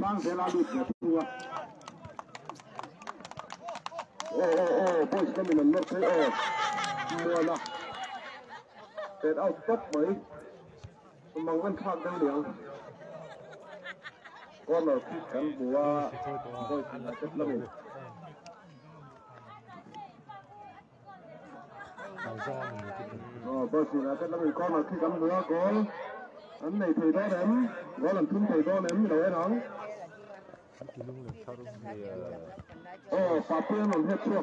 sang sẽ la lụt để thua. Ô ô ô boys cái mình làm nó thấy ô Mua nào Tết ao tốc mấy. Mong vẫn thoát đơn liang con ở khi cán bùa boys là chất lâm ờ boys là chất lâm con ở khi cán bùa, con. anh này thầy đó ném có lần thương thầy đó ném đâu ấy nóng ờ cà phê mình hết chưa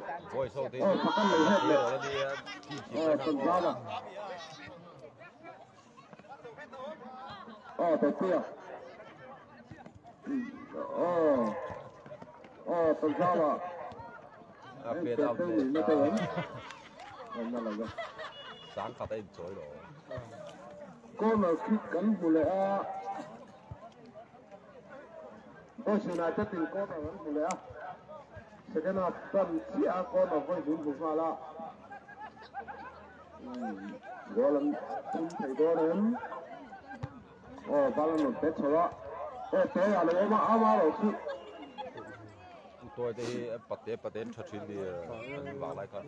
ờ cà phê mình hết rồi ờ từng ra rồi ờ tới kia ờ ờ từng ra rồi cà phê đâu mình mới tới em là gì sáng là khi cắn bù lẹ tôi xin lại tất tình có ở cắn bù lẽ sẽ cái nào tâm chỉ a có ở với vốn bù pha la gọi là không thấy có đến ờ ba lần một tết cho đó. Ờ tết à lấy mà áo mà rồi chứ. Tôi thì bắt tế bắt đến cho chuyến đi ờ, vào lại cả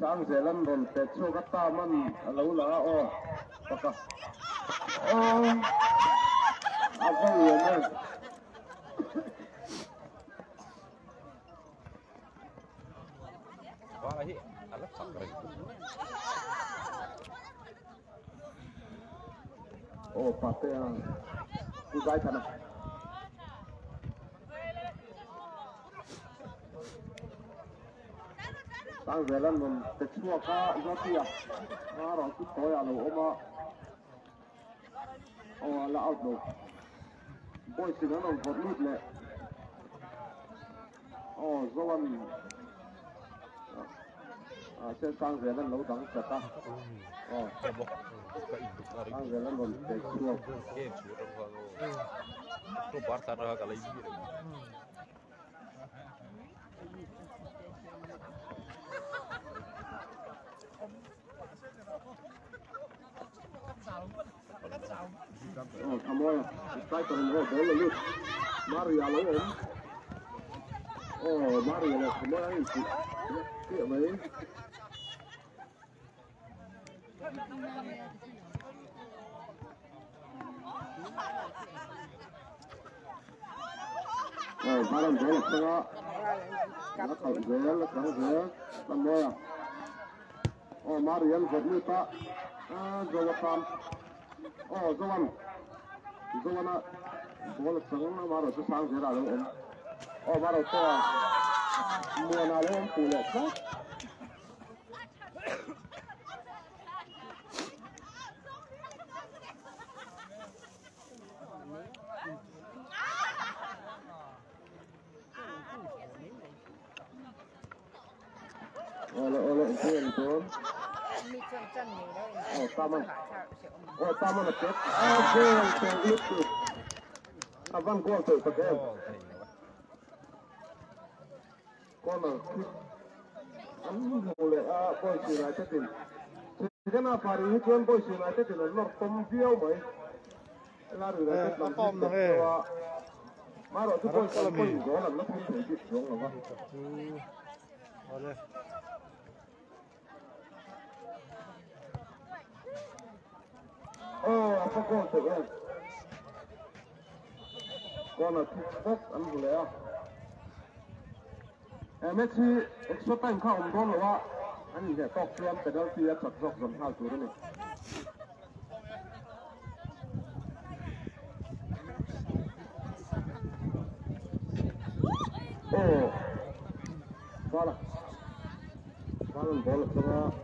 sáng sẽ lần một tết cho các ta mình lâu là tất cả ờ. À có người này quá là hi ăn lắm sẵn rồi. Ồ phát ตั้งเวลาลุ่มแต่ชั่วก็ยอดเยี่ยมน่ารักที่ตัวอย่างเราออกมาเอาละเอาดูบอยสิ่งนั้นเราหมดลุกเลยโอ้ยวันอ่าเส้นตั้งเวลาเราตั้งเสร็จตั้งโอ้ตั้งเวลาลุ่มแต่ชั่ว Barcelona kalau ini. Kamoya striker in rood, de hele lucht. Maria Leon. Oh, Maria legt er maar in. Hier mee. Oh, Baran Zela, Zela. Lekker Oh, Maria, Zernuta. Ah, Zolatan. Oh, Zolatan. 你说我那我那整么那妈意是三十大人我那二八都吃了摸那人不来吃 ta mà chết chơi chơi lúc từ à văn quan từ cái em con à? Vâng, anh ngủ lệ à coi chuyện này chắc tình cái nào phải đi chuyện coi chuyện lại chắc tình là nó tôm phiêu mấy. Là được đấy là được đấy mà rồi chúng tôi sẽ coi chuyện đó là nó không thể chịu xuống rồi mà اه اعتقدت الان كانت تتفق انه لا เมสซี่เอ็กซ์โซเต็งเข้าผมทนหรือว่าอันนี้เนี่ยตอกเทียแต่เดิเทียมสัดสอกสมข้าวสูงนี่โอ้ก็ละกลงบอลก็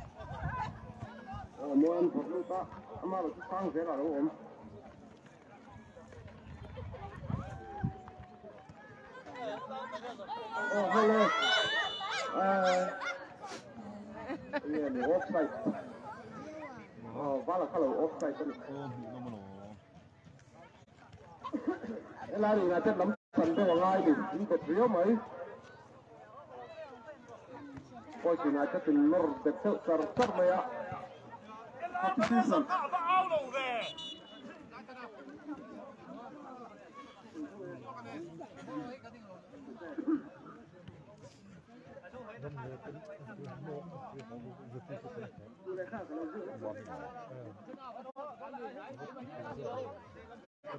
piscina di offside. Ờ, offside cái này. Cái này là chất lắm phần cho ngay thì chỉ có thiếu mấy. Coi chỉ là chất tình nor đẹp sợ sợ sợ mày ạ. 啊，不是怕不凹路的。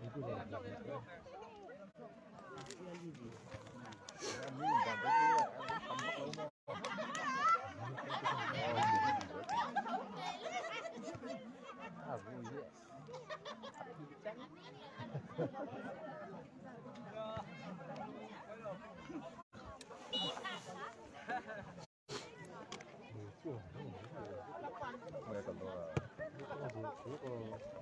Thank you. Happy season.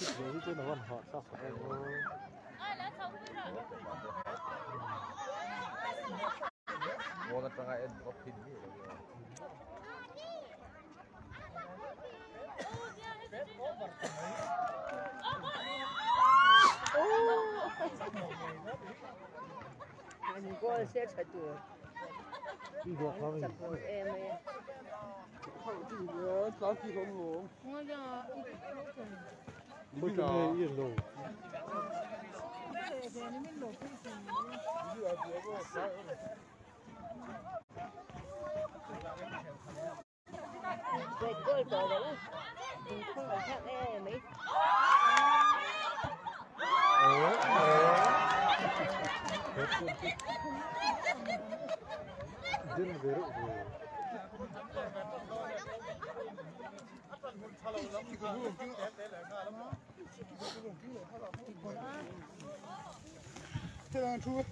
Rồi cái nó vẫn họ sao phải mua cái trang em có pin gì rồi. Anh có xe chạy tuổi đi được không? chặt em ấy Nhớ có gì không ngủ. Mới cái này yên rồi. Rồi cơ đấy Mình không phải khác em ấy ờ. Dân về rồi. Thế là chú.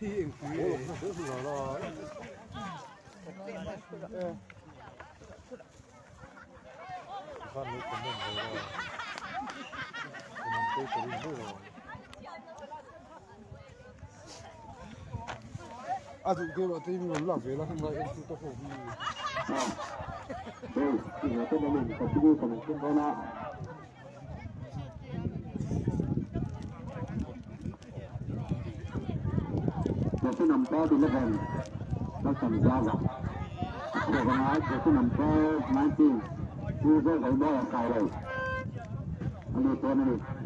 Thì quý ấy. À tụi kêu là tìm mình làm việc là không lại em tụi tôi khổ vì Đây, thì là tôi đã mình tập trung vào mình không có nạ. Và cái nằm to thì nó gần, nó cầm ra rộng để con nói cái cái nằm to mang tiền như vậy phải bao là cài rồi. Anh đi tôi này.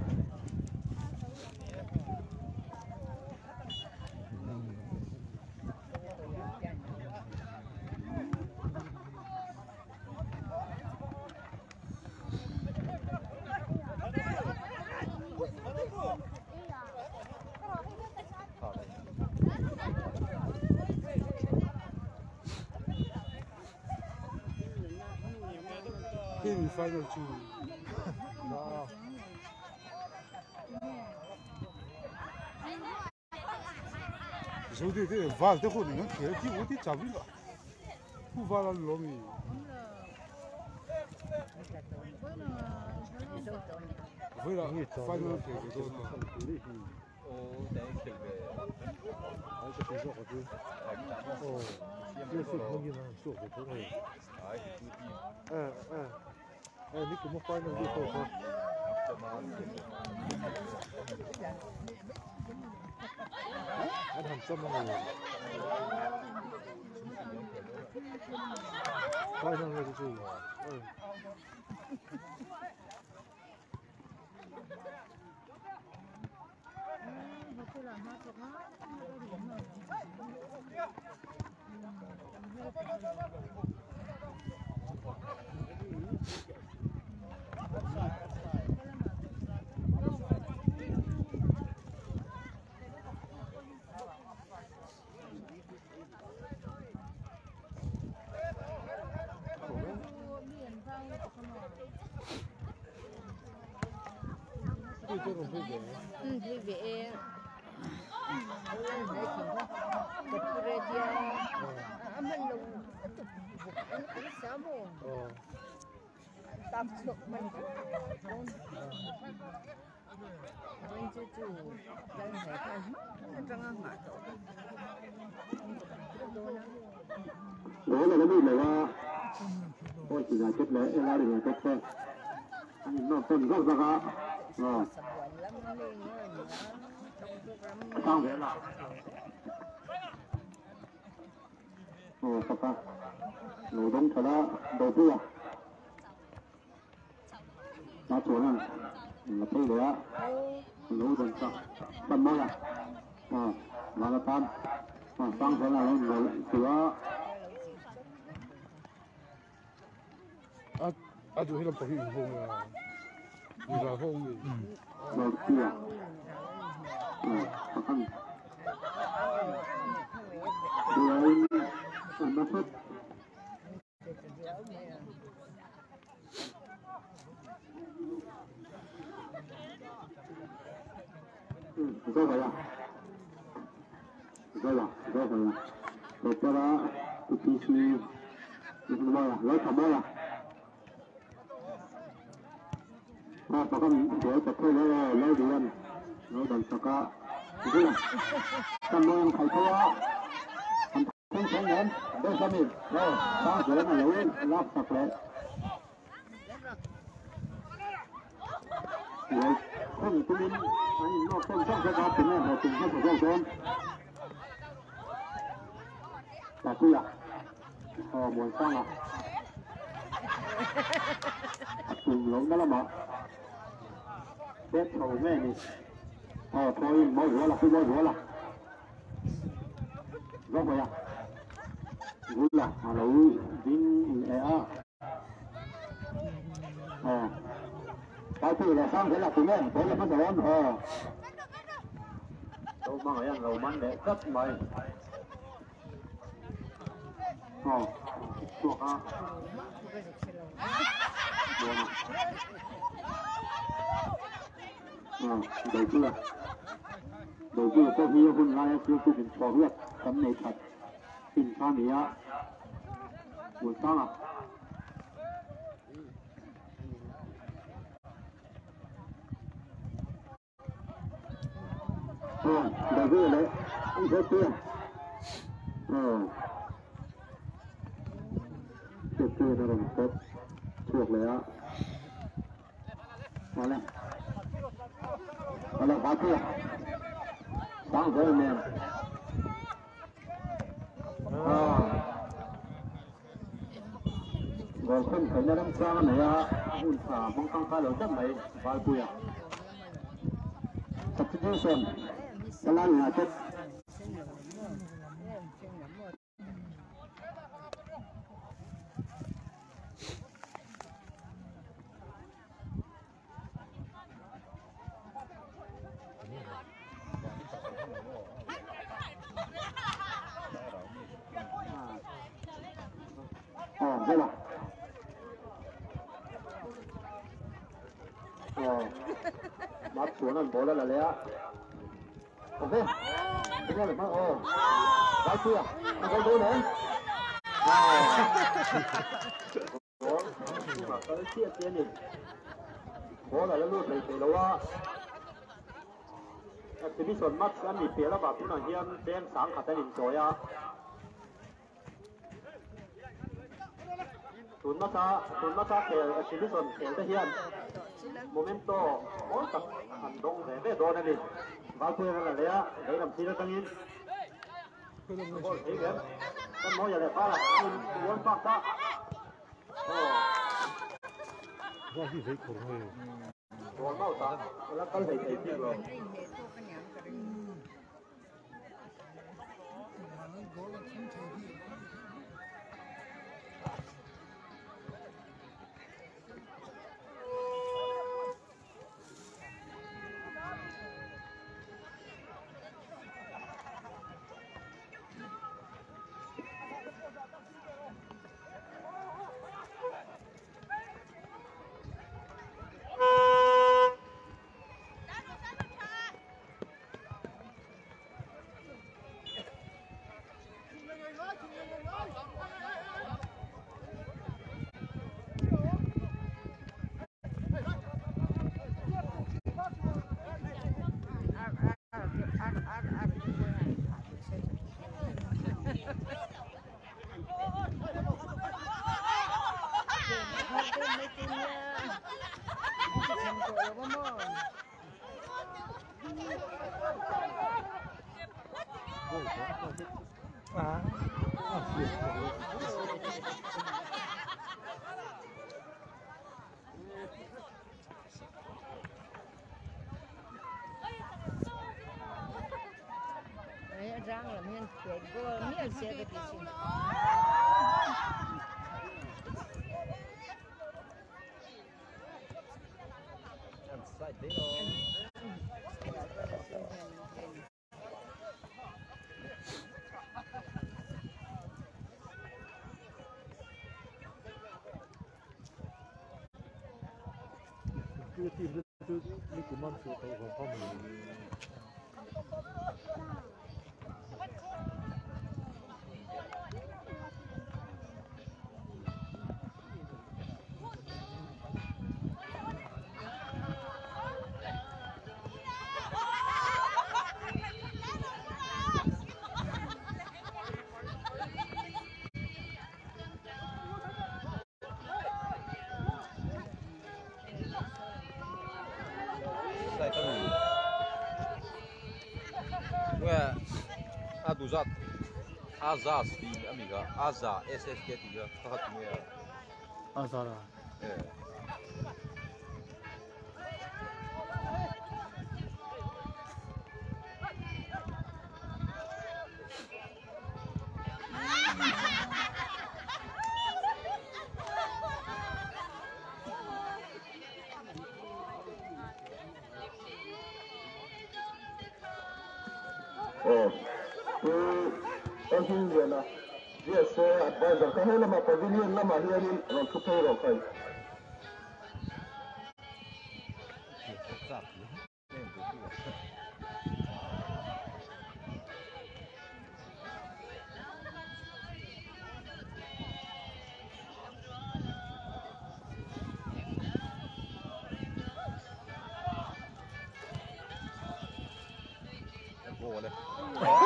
Khi mình phải rồi chủ Đó Số thì thế vào thế khổ nó thế thì ủa thì chả biết là Khu vào là lỗ mì Anh hầm xong rồi thế cái đó Ô, chú. Ừ. về cái về rõ chứ đánh chắn Ồ Cái sự không như là sổ của thế này Đấy, thì cứ đi Ờ ờ Ờ, ní cũng là khoai nó đi khổ thôi nó Anh hẳn là nó cái nó sập quạnh lắm nó lên nó trong đó đầu tư à xuống à? Là ờ, ờ, thấy đấy á. Ngủ đúng bận môi à? À mà là tan sang thế là lên ngủ sửa à à chủ yếu là phải hình hồn à ờ, 你咋说？嗯，老弟啊。嗯，好，看看。嗯，我来给。嗯，知道吧？知道吧？知道？我把它给提示你，你不了，我要他了。 มาประกอบเดี๋ยวจะค่อยแล้วแล้วเดือนแล้วดันสก็คือละกำลังไข่ทะเลาะทำทั้งสองเดือนได้สามีแล้วสร้างเสร็จมาแล้วรับสักแล้วเดี๋ยวคนตุ้มินอันนี้นอกต้นช่างจะรับเป็นแม่เราถึงให้ผมเล่าซ้อนแต่คือละพอมวยสร้างอ่ะ lộn đó là một chết thầu mẹ này ờ thôi mỗi rửa là cứ là. Gốc vậy à. Là hà lũ dính à ờ. Cái thứ là sang thế là cũng em thế là bắt đầu ăn. Ờ. Tôi mong lầu mắn để cất mày. Ờ. Chuột à. Buồn à đầu chưa đầu chưa có hiếu hôn lai chưa có chuyện trò huyết tấm này thật tình pha này á buồn sao à ờ đầu tư đấy vào lên phá tiền sáng với anh em rồi không thấy nó đang ra này á hùn xả mong tăng khai lớn rất mấy vài tuổi à substitution Jalan là Ờ, đây là Ờ, bắt xuống là bố là lẽ ok đúng rồi mang ồ cái kia nó có đôi đấy bố nhưng mà cái chia tiền đi bố là nó luôn thầy thầy đâu á exhibition mắt cái này phía là bảo chúng là hiên đen sáng khát tay nhìn chối á tuần mắt sa tuần mắt sa kèo exhibition kèo tay hiên momento mỗi tập ăn đông thế thế đó này đi. Vào chơi là lấy á lấy làm chi nó tăng lên thấy kém con mỗi giờ để phá là muốn phá phá rồi thì thấy khủng rồi còn mau ta là con thấy thấy chưa rồi. Đấy, răng là miên tuyệt cơ, miên xe cái tí xíu. Hãy subscribe cho kênh Ghiền Mì Gõ Để không bỏ lỡ những video hấp dẫn 可以说放的 Hadi uzat. Aza değil amiga. Aza. SS diyor. Daha dünya. Azara. Evet. akwai lama pavilion lama hearing Vancouver of five. Våle.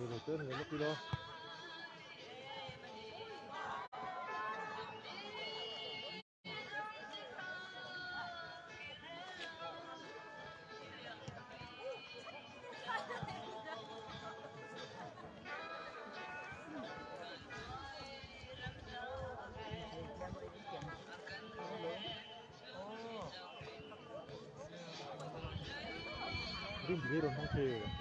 thì đầu tiên người mất đi đâu Dim Briro não teve.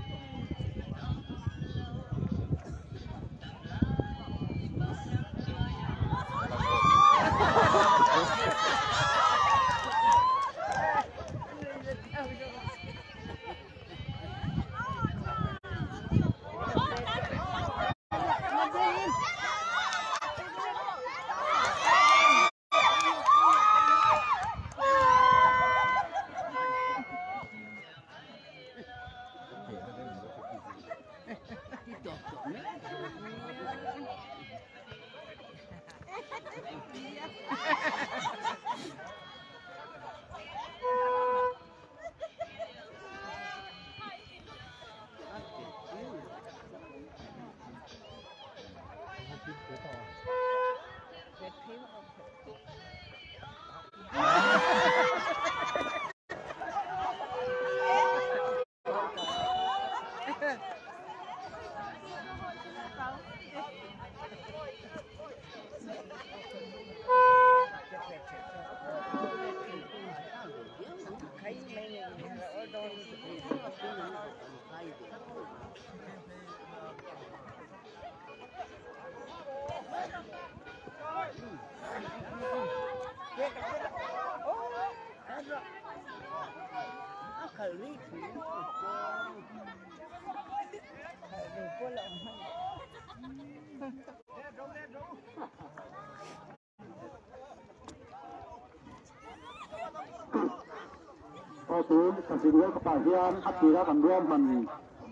ตูนตัดสินเรื่องกระป๋าเฮียนอัดตีแล้วกันร่วมมัน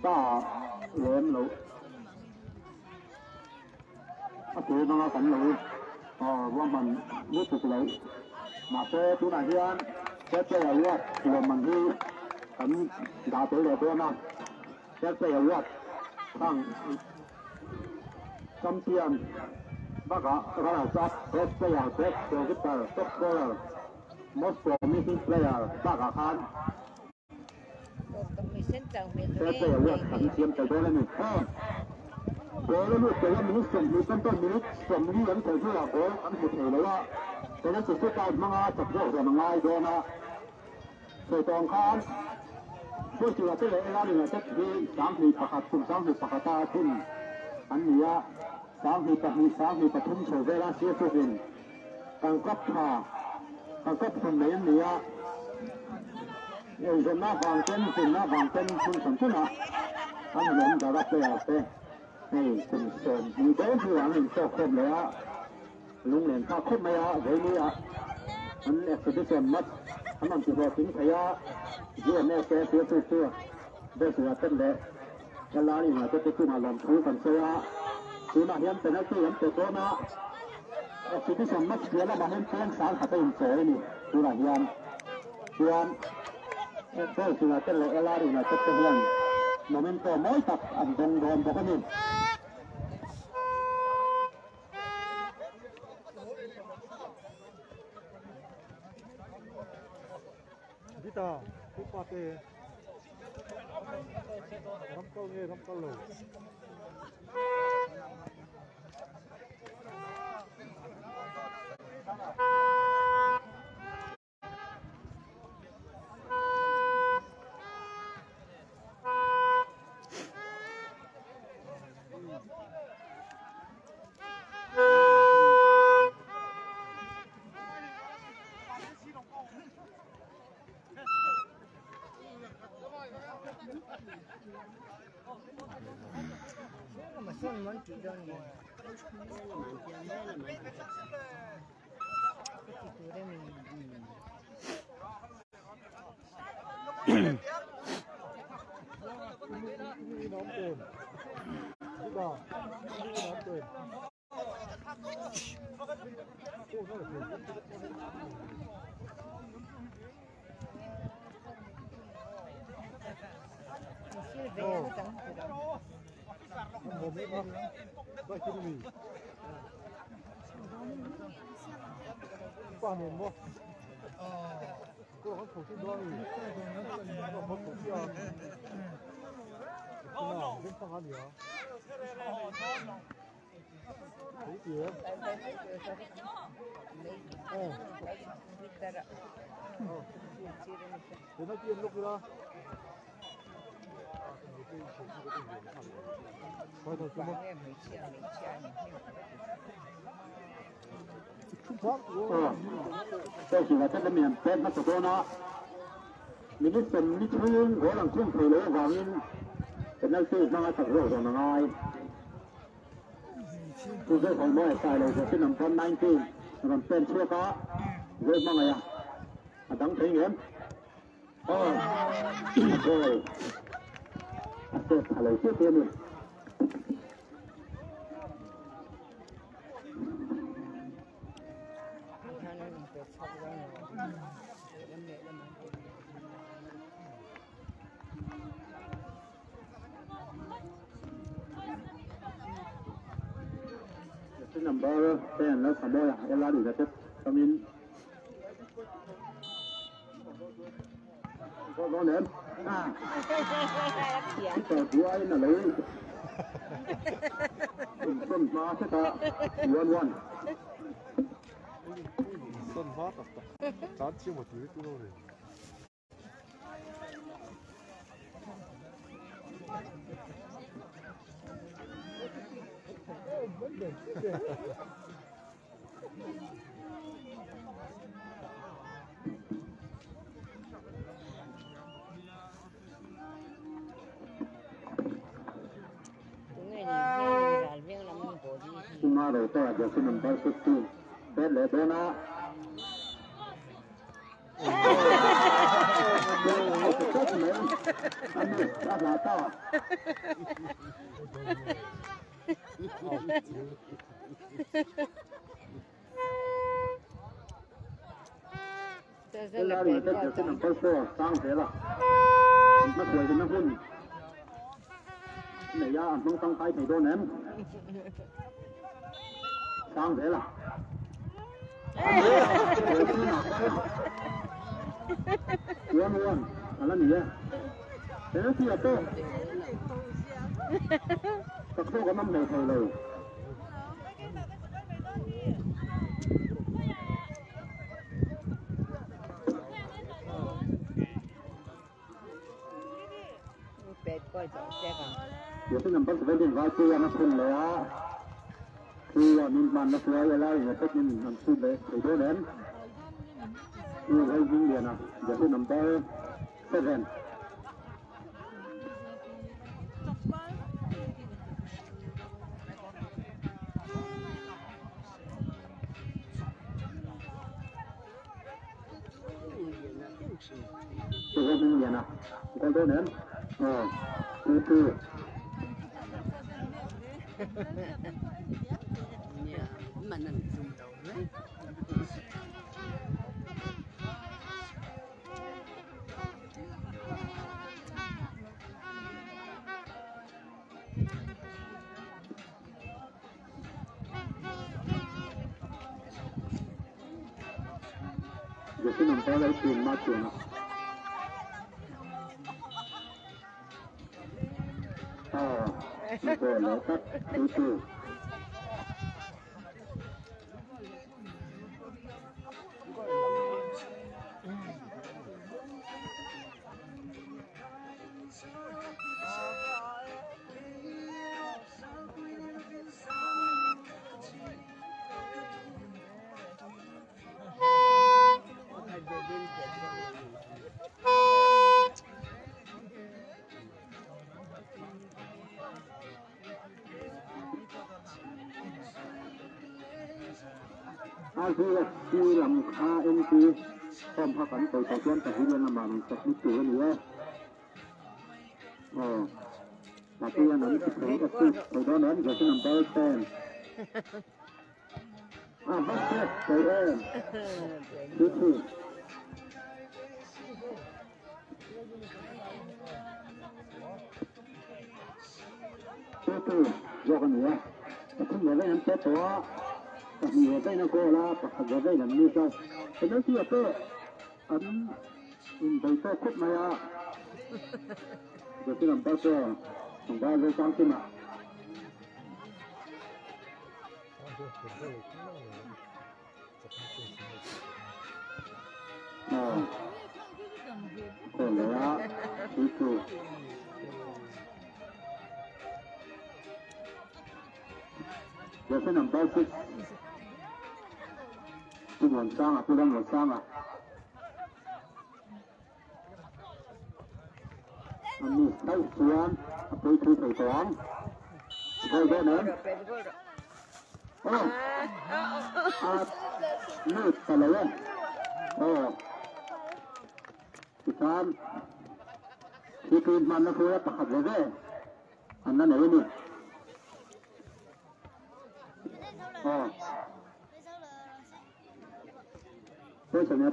ต่อเลี้ยมหลุอัดตีน้องเราสันหลุอ๋อว่ามันรู้สึกเลยมาเจอตูนอาเฮียนเจ๊เจ๊เลือดรวมมันที่สันดาวตัวเหลือตัวนั่นเจ๊เจ๊เลือดตั้งจำเตียนบ้าก็ระดับซับเจ๊เจ๊เลือดเจ๊เจ๊เลือดเจ๊เจ๊เลือด Moskow-Mittelplayer Barakan. Pepe Award Commission to Dolomit. Dolomit to Dolomit from Newton to Minute from Newton to Zulago and to Taylor. So that's a sit out Manga to Joe Ramangai Dona. So Tom Khan. ผู้ที่ว่าเป็นเอลาเนี่ยจะมีสามสิบประคับคุณสามสิบประคตาคุณอันนี้สามสิบประมีสามสิบประทุมโชเวลาเสียสุดินกังกับพา ก็คุณเลี้ยงเนี่ยยังจนหน้าฟังเต้นจนหน้าฟังเต้นคุณสมชื่อนะอันเหมือนจะรับไปเอาไปนี่คุณสมมีเต้นที่หลังนี่ก็ครบเลยอ่ะลุงเหรียญข้าครบไหมอ่ะเดี๋ยวนี้อ่ะมันเอ็กซ์ติเซนมัดอันนั้นคือว่าถึงขยะเยอะแม่แกเสียตัวตัวเดือดเสียเต้นเลยกันลานี่มาจะไปขึ้นมาลองทุกันเสียอ่ะคือมาเห็นแต่นักเรียนแต่ตัวนะ Exhibition sempat dia lah bahan kan sal kata ini tuan yang yang ekor surah terle elar ini tetap yang momento mau tak andong dong pokoknya kita kupate ramkal ni ramkal lo. Xuân món chỉ đơn này Cái chỉ từ đây mình Ini nom tên. Kita, ini nom tên. Ô, nó là tên. Mình xưa về nó chẳng từ đâu Nó mồm ấy không? Vậy chứ mì. Ba nền mua. Cô có thủ trên đó thì có một thủ kia. Thế nào, bên sang ăn gì hả? Thấy gì á? Tại đây mấy người sao đấy Mấy Ồ, biết ta đó ồ. Mình xưa đây mình sẽ Thế nó tiên lúc đó. Thôi thôi, chú Quảng em mấy chia mấy chia mình hiểu Trung Pháp. 这是我这个面别那么多呢。你的神你出音，我能控制了画面，真的是那个成肉上的爱。就是ของบ่อยใส่เลยจะเป็นน้ำพันนั่งที่มันเป็นเชื่อก็เยอะมากเลยอ่ะดังถึงเห็นโอ้ย được trả lời tiếp tiên nó phải bơi à em la đủ ra tiếp cho mình à. Tờ của ai là lấy con ba sẽ ta one one con hót à chán chưa một thứ tôi đâu rồi Thank you. na rồi tôi giờ xin mình bay xuất tiên tết lễ bố na Thế là vì tất cả sẽ nằm quay phô, sang thế là? Nó quay thì nó hôn Này ra, nó sang tay thì đô ném. 当贼了。没有，我知道，真好。别摸了，完了你，人家也动。他扣我们没扣了。也不能把这边的垃圾让它冲了啊！là mình bàn nó phải là là tất nhiên làm suy để để đôi đến. Như vinh điện à giờ tôi nằm tới, sẽ rèn. Tôi có vinh điện à con đôi đến. Ờ như tư. 问的你中不中？嗯不能包在一起，妈了。啊，如果能，就是。 อาคือที่ลำคาเอ็นจีพร้อมพักกันไปต่อส่วนแต่ที่เรียนลำบากจะมีตัวนี้อ๋อมาที่นั้นที่ถึงก็คือไปตอนนั้นเดี๋ยวที่นำไปแทนอ่าบัสเก็ตไปเองคือคือคือคือยกกันอยู่ว่าคุณอย่าได้นั้นเตะตัว gì tay nó cô là bạc hạt giá đây là như sao cái đó kia tôi ấn đầy to khúc này à rồi tôi làm bao giờ chúng ta lấy sáng kim mà, à còn nữa á cuối cùng Lesson number six. ผู้รับหมวดสร้างอ่ะอันนี้เข้าสวนไปคือใส่สองได้ได้นั้นโอ้อาลูกตะเลยโอ้ที่สามที่คืนมันนะคือประคับเลยอันนั้นไหนนี่อ๋อ เพราะฉะนั้นก็จะเห็นถึงเรื่องคนควรอันตักใส่ตัวนี่ว่าจำเลยอ่ะเราจะนำไปไฟกินนับแต่กล้วยชวนจูนแอ khối sở nhà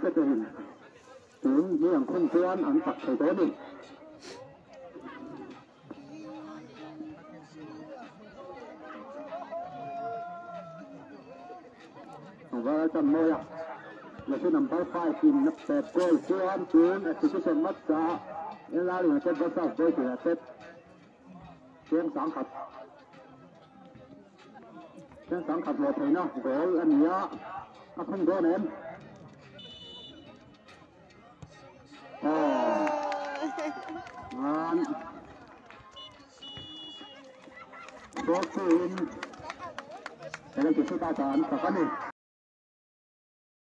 không tuân ảnh phật thầy tố đi. Và tâm môi ạ, là cái nằm bao phai tìm nắp tẹp quê tuân tuân ở cái sở mất ra nên là là cái bao là tết tiếng sáng khập tiếng sáng khập là thầy nó gỗ anh nhớ. Nó không có ném à. ngon bố xin đây là chỉ số ba tròn có con đi